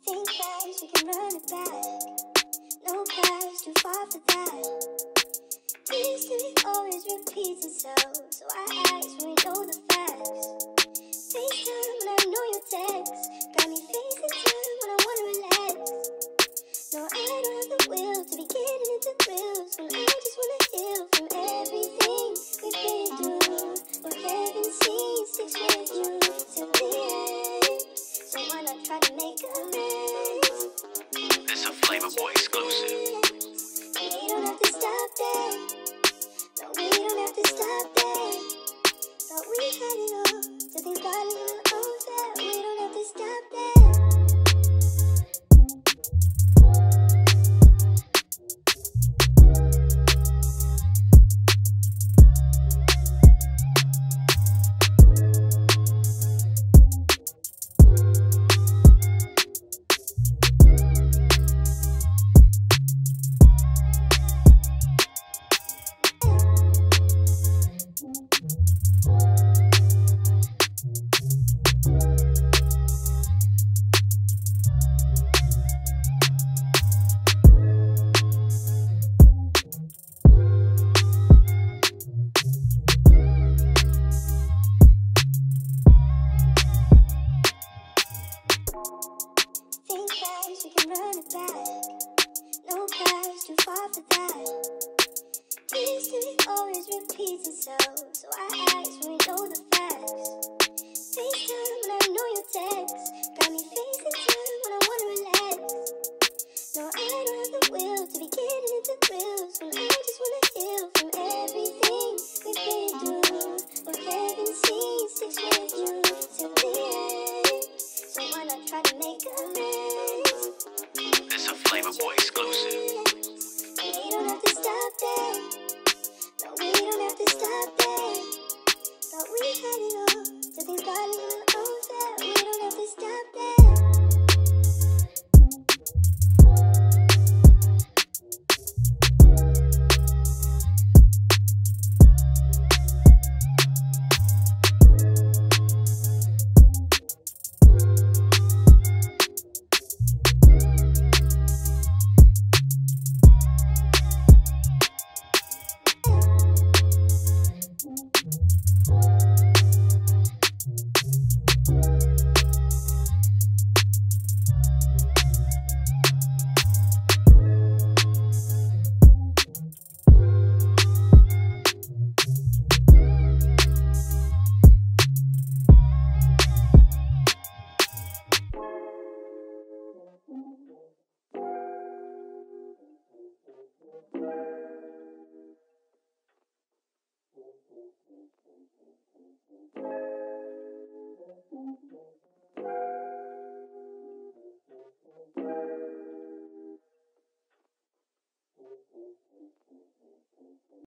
Think fast, we can run it back. No past, too far for that. History always repeats itself, so I ask when we know the facts. FaceTime when I know your text. FlavrBoy exclusive. We don't have to stop there. No, we don't have to stop there. Thought we had it all. Till things got that. History always repeats itself, so I ask when we know the facts. FaceTime when I know your text. Got me facing time when I wanna relax. No, I will to be getting into thrills when I just wanna heal from everything we've been through. With you the end. So why not try to make amends? This a FlavrBoy exclusive.